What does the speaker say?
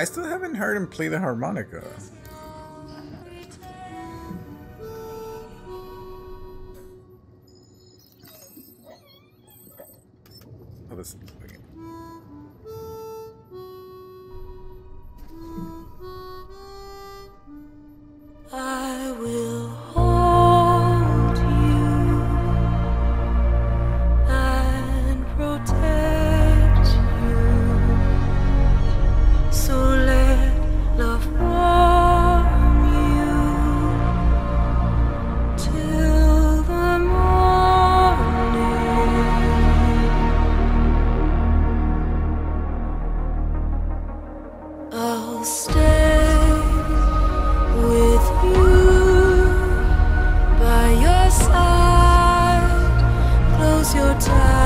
I still haven't heard him play the harmonica. Oh, this. your time